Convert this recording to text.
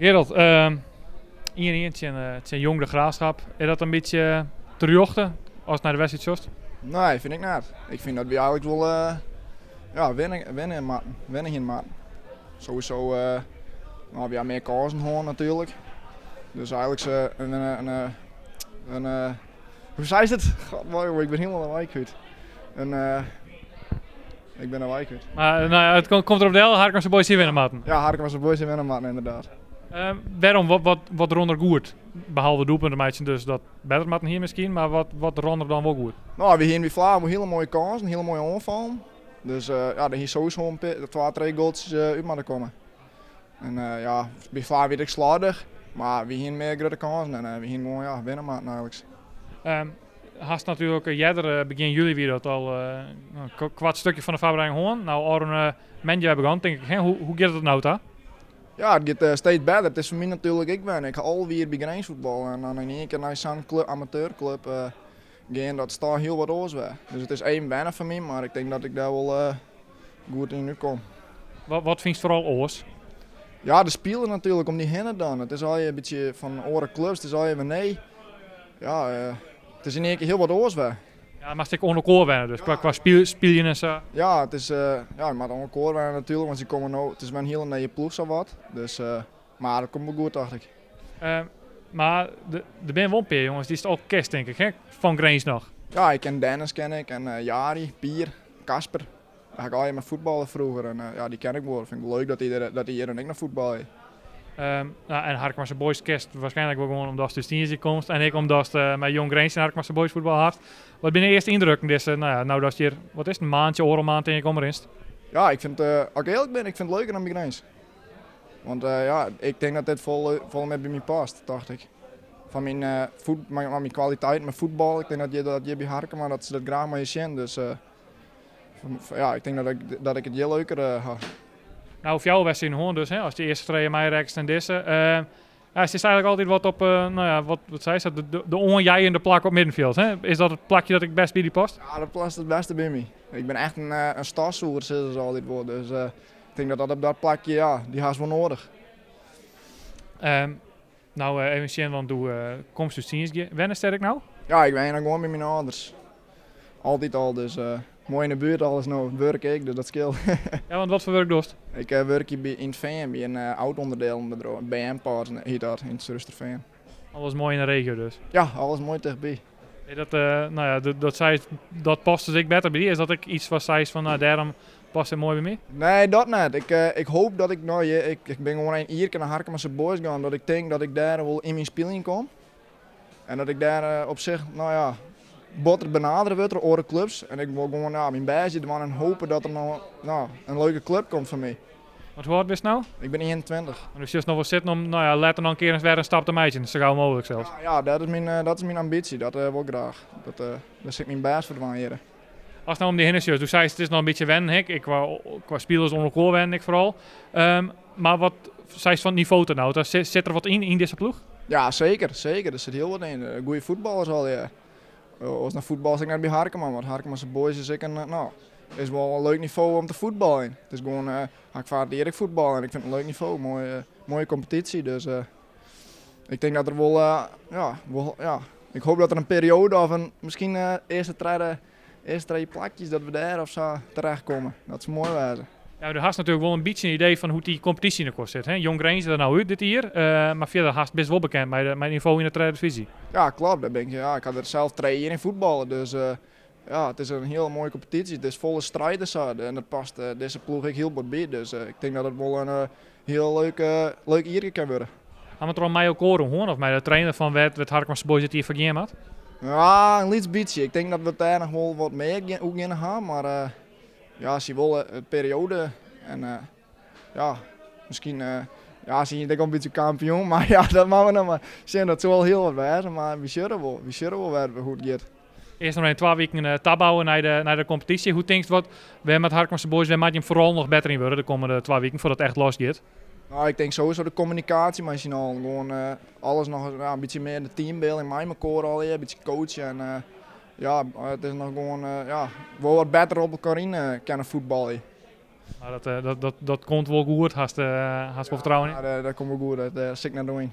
Gerald, uh, hier eentje en het is een jong de graafschap. Is dat een beetje uh, terjochten als het naar de wedstrijd zocht? Nee, vind ik niet. Ik vind dat we eigenlijk wel uh, ja, winnen, winnen, maar, winnen in maar. Sowieso uh, nou, we hebben meer kansen gewoon natuurlijk. Dus eigenlijk ze een, een, een, een, een hoe zei het? God, ik ben helemaal een wijkhuid. Een, uh, ik ben een wijkhuid. Maar nou ja, het komt, erop de Harkema's boys hier winnen, Maarten. Ja, Harkema's boys hier winnen, Maarten, inderdaad. Uh, waarom? Wat, wat, wat ronder goed? Behalve doelpunten meidje dus dat beter Maarten hier misschien, maar wat, wat ronder dan wel goed? Nou, we hier in Vlaam hele mooie kansen, hele mooie aanval. Dus uh, ja, dan hier sowieso een pit, twee, drie goals uh, uit moeten komen. En uh, ja, bij Vlaam weet ik slordig, maar we hier meer grote kansen en uh, we hier gewoon ja, winnen Maarten eigenlijk. Um, hast natuurlijk jeder begin juli weer dat al een kwart stukje van de fabrikant hoorn. Nou, een uh, mendje begonnen, denk ik. Hè? Hoe, hoe gaat het nou daar? Ja, het gaat uh, steeds beter. Het is voor mij natuurlijk, ik ben. Ik ga alweer bij grijnsvoetbal en dan in één keer naar zo'n club, amateurclub uh, gaan, dat staat heel wat oors weg. Dus het is één bijna voor mij, maar ik denk dat ik daar wel uh, goed in nu kom. Wat, wat vind je vooral oors? Ja, de spelen natuurlijk, om die hinnen dan. Het is al je een beetje van oren clubs, het is al je nee. Ja, het is in één keer heel wat oors weg. Ja, maar ik onder koor wennen, dus qua, qua speel, spelen en zo. Ja, het is, uh, ja, je moet onder koor wennen natuurlijk, want ze komen nou, het is mijn hele nieuwe ploeg zo wat. Dus, uh, maar dat komt wel goed, dacht ik. Uh, maar de, de ben een jongens, die is ook kerst denk ik, hè? van Greens nog. Ja, ik ken Dennis ken ik en uh, Jari, Pier, Kasper. Daar ga ik al je met voetballen vroeger en ja, die ken ik wel. Vind ik leuk dat hij, dat hier en ik naar voetbal heeft. Um, nou, en Harkemasse Boys kerst waarschijnlijk wel gewoon omdat het dus komt. En ik omdat uh, mijn jong Greens en Harkemasse Boys voetbal had. Wat ben je eerste indrukken? Dus, uh, nou ja, nou dat je hier, wat is een maandje, oorlmaand en je komt erin? Ja, ik vind, uh, ik eerlijk ben, ik vind het leuker dan Greens. Want ja, ik denk dat dit vol, vol met bij mij past, dacht ik. Van mijn, voet, mijn, mijn kwaliteit met voetbal, ik denk dat je, dat je bij Harkema, dat ze dat graag maar je zien. Dus ja, ik denk dat ik, dat ik het heel leuker ga. Nou, voor jou was in Hoorn dus, hè, als je eerste treden mij rechts en deze. Uh, ja, het is eigenlijk altijd wat op, uh, nou ja, wat, wat zei ze, de, de, de onjijende plak op middenveld. Hè? Is dat het plakje dat ik best bij die past? Ja, dat past het beste bij mij. Ik ben echt een, uh, een starsoer, zoals ze altijd worden. Dus uh, ik denk dat dat op dat plakje, ja, die haast wel nodig. Um, nou, even zien, want doe komst dus zien. Wennen sterk nou? Ja, ik ben gewoon met mijn ouders. Altijd al, dus mooi in de buurt alles nou. Werk ik, dus dat scheelt. ja, want wat voor werk doet? Ik uh, werk hier in het Veen, bij een uh, auto-onderdelen BM-parts heet dat, in het Rusterveen. Alles mooi in de regio dus? Ja, alles mooi dichtbij. Dat, uh, nou ja, dat, dat, dat past dus ik beter bij die. Is dat ik iets wat is van, nou daarom past het mooi bij mij? Nee, dat niet. Ik, uh, ik hoop dat ik, nou je, ik, ik ben gewoon een hier naar Harkemasse Boys gaan, dat ik denk dat ik daar wel in mijn speling kom. En dat ik daar op zich, nou ja, botter benaderen wordt door andere clubs. En ik wil gewoon nou, mijn bij zitten en hopen dat er nou, nou, een leuke club komt van mij. Wat hoe oud ben je nou? Ik ben 21. En dus je nog wel zitten om, nou ja, later nog een keer eens weer een stap te meisje. Zo gauw mogelijk zelfs. Ja, ja dat, is mijn, uh, dat is mijn ambitie. Dat uh, wil ik graag. Dat, uh, daar zit mijn baas voor de hier. Als het nou om die hindertjes, toen zei je het is nog een beetje wennen. Ik, ik qua, qua spelers onder wennen ik vooral. Um, maar wat zei je van het niveau nou? Zit, zit er wat in, in deze ploeg? Ja, zeker. Zeker. Er zit heel wat in. Goede voetballers al, ja als naar voetbal is ik naar bij Harkema, want Harkema's boys is ik een, nou, is wel een leuk niveau om te voetballen. Het is gewoon, uh, ik vaak eerlijk voetbal en ik vind het een leuk niveau, mooie, uh, mooie competitie. Dus uh, ik denk dat er wel, ja, wel, ja, ik hoop dat er een periode of een, misschien eerste drie, eerste plakjes dat we daar of zo terechtkomen. Dat is mooi wijze. Ja, er hast natuurlijk wel een beetje een idee van hoe die competitie in de kost zit. Hè? Jong Range er nou uit dit hier, uh, maar verder haast best wel bekend met mijn niveau in de tweede divisie. Ja, klopt. Dat ben ik, ja, ik had er zelf trainen in voetballen, dus uh, ja, het is een heel mooie competitie. Het is volle strijders en dat past uh, deze ploeg ik heel goed bij. Dus ik denk dat het wel een heel leuk, leuk hier kan worden. Gaan we het er al mij ook horen, hoor, of mij de trainer van Wet, Wet Harkmans Boys het hier vergeet had? Ja, een liets beetje. Ik denk dat we daar nog wel wat meer gaan gaan, maar ja, ze willen een periode en uh, ja, misschien uh, ja, zie je denk ik een beetje kampioen, maar ja, dat maken we nog maar zien. Dat wel heel wat wijzen, maar we zullen wel, we zullen wel weer het gaat. Eerst nog een twee weken uh, tabouwen naar de, naar de competitie. Hoe denk je wat we met Harkmasse Boys, we moeten vooral nog beter in worden de komende twee weken voordat het echt losgaat? Nou, ik denk sowieso de communicatie, maar al gewoon uh, alles nog ja, een beetje meer in de teambeeld, in mijn koor al, een beetje coachen en ja, het is nog gewoon uh, ja, wel wat beter op elkaar in kunnen voetballen. Maar dat, eh, dat, dat, dat komt wel goed, haast, haast wel vertrouwen in. Ja, dat, dat komt wel goed, dat, zit naar doen.